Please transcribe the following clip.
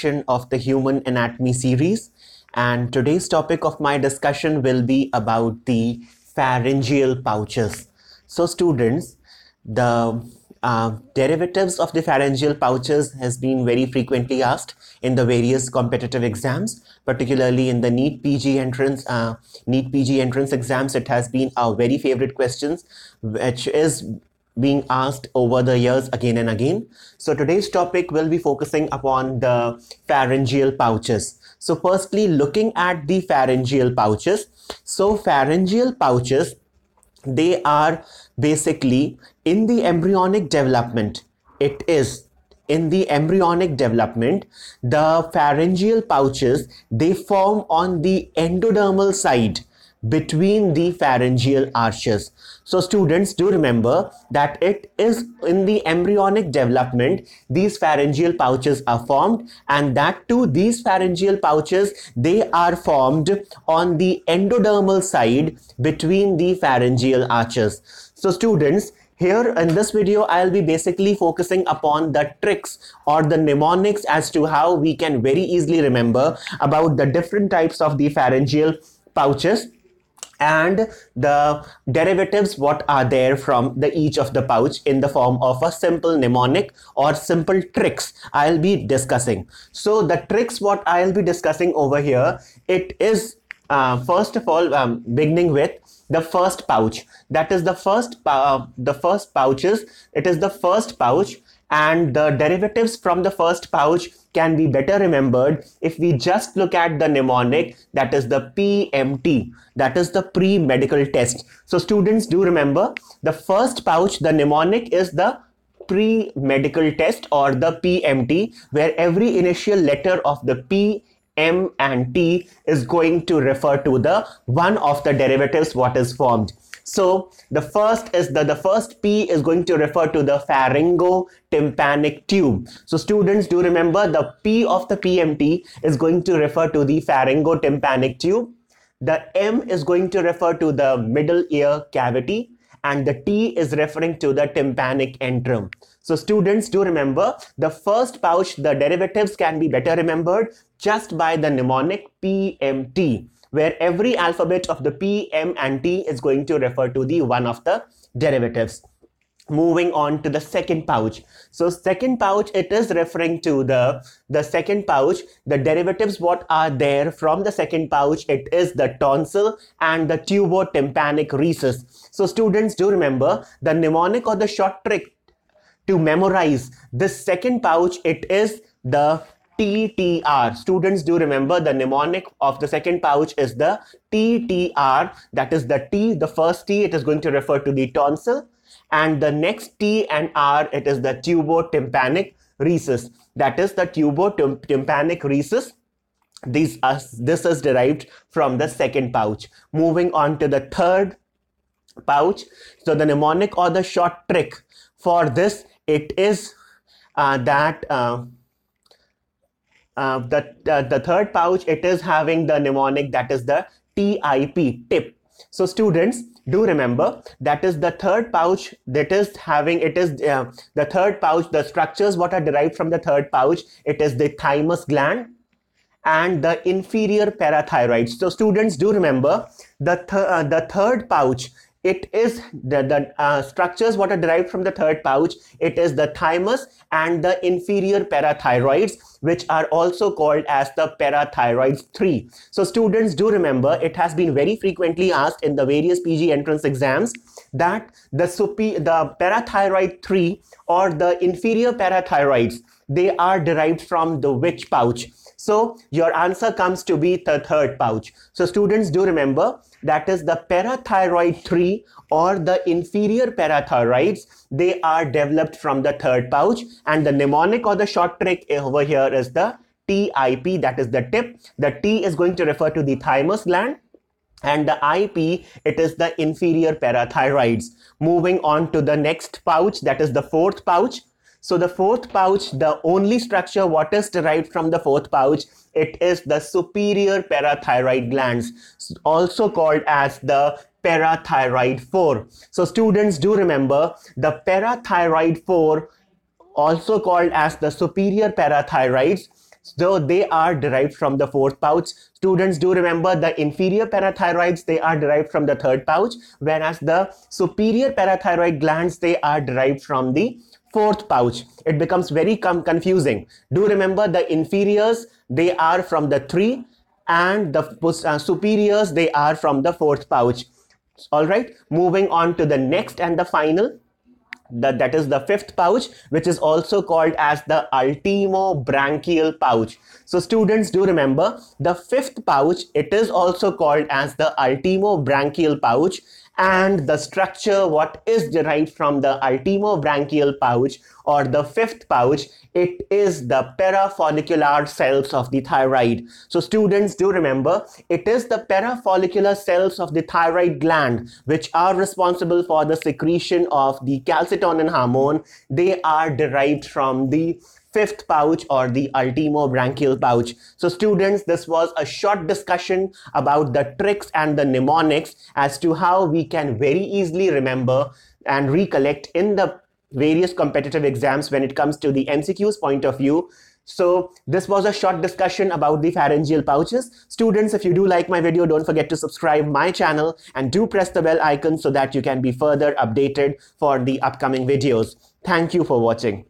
section of the Human Anatomy series. And today's topic of my discussion will be about the pharyngeal pouches. So, students, the uh, derivatives of the pharyngeal pouches has been very frequently asked in the various competitive exams, particularly in the NEET PG entrance, uh, NEET PG entrance exams. It has been our very favorite questions, which is being asked over the years again and again. So today's topic will be focusing upon the pharyngeal pouches. So firstly, looking at the pharyngeal pouches. So pharyngeal pouches, they are basically in the embryonic development. It is in the embryonic development, the pharyngeal pouches, they form on the endodermal side between the pharyngeal arches. So students do remember that it is in the embryonic development these pharyngeal pouches are formed and that too these pharyngeal pouches they are formed on the endodermal side between the pharyngeal arches. So students here in this video, I'll be basically focusing upon the tricks or the mnemonics as to how we can very easily remember about the different types of the pharyngeal pouches and the derivatives what are there from the each of the pouch in the form of a simple mnemonic or simple tricks I'll be discussing. So the tricks what I'll be discussing over here it is uh, first of all um, beginning with the first pouch that is the first uh, the first pouches it is the first pouch and the derivatives from the first pouch can be better remembered if we just look at the mnemonic that is the PMT that is the pre-medical test. So students do remember the first pouch the mnemonic is the pre-medical test or the PMT where every initial letter of the P M and T is going to refer to the one of the derivatives what is formed so the first is the, the first P is going to refer to the pharyngotympanic tube. So students do remember the P of the PMT is going to refer to the pharyngotympanic tube. The M is going to refer to the middle ear cavity and the T is referring to the tympanic antrum. So students do remember the first pouch, the derivatives can be better remembered just by the mnemonic PMT where every alphabet of the P, M and T is going to refer to the one of the derivatives. Moving on to the second pouch. So second pouch it is referring to the the second pouch. The derivatives what are there? From the second pouch it is the tonsil and the tubotympanic recess. So students do remember the mnemonic or the short trick to memorize this second pouch. It is the TTR. Students do remember the mnemonic of the second pouch is the TTR. That is the T, the first T, it is going to refer to the tonsil. And the next T and R, it is the tubotympanic recess. That is the tubotympanic recess. These are, this is derived from the second pouch. Moving on to the third pouch. So the mnemonic or the short trick for this, it is uh, that uh, uh, the, uh, the third pouch, it is having the mnemonic that is the TIP, tip. So students, do remember that is the third pouch that is having it is uh, the third pouch the structures what are derived from the third pouch it is the thymus gland and the inferior parathyroid so students do remember the th uh, the third pouch it is the, the uh, structures what are derived from the third pouch. It is the thymus and the inferior parathyroids which are also called as the parathyroids 3 so students do remember it has been very frequently asked in the various pg entrance exams that the super the parathyroid 3 or the inferior parathyroids they are derived from the which pouch so your answer comes to be the third pouch. So students do remember that is the parathyroid 3 or the inferior parathyroids they are developed from the third pouch. And the mnemonic or the short trick over here is the TIP that is the tip. The T is going to refer to the thymus gland and the IP it is the inferior parathyroids. Moving on to the next pouch that is the fourth pouch so the fourth pouch the only structure what is derived from the fourth pouch it is the superior parathyroid glands, also called as the parathyroid 4. So students do remember the parathyroid 4 also called as the superior parathyroids So they are derived from the fourth pouch. Students do remember the inferior parathyroids, they are derived from the third pouch, whereas the superior parathyroid glands, they are derived from the fourth pouch. It becomes very confusing. Do remember the inferiors, they are from the three, and the uh, superiors, they are from the fourth pouch. All right, moving on to the next and the final the, that is the fifth pouch which is also called as the ultimo branchial pouch so students do remember the fifth pouch it is also called as the ultimo branchial pouch and the structure what is derived from the ultimobranchial pouch or the fifth pouch it is the parafollicular cells of the thyroid. So students do remember it is the parafollicular cells of the thyroid gland which are responsible for the secretion of the calcitonin hormone. They are derived from the fifth pouch or the ultimobranchial pouch. So students, this was a short discussion about the tricks and the mnemonics as to how we can very easily remember and recollect in the various competitive exams when it comes to the MCQ's point of view. So this was a short discussion about the pharyngeal pouches. Students, if you do like my video, don't forget to subscribe my channel and do press the bell icon so that you can be further updated for the upcoming videos. Thank you for watching.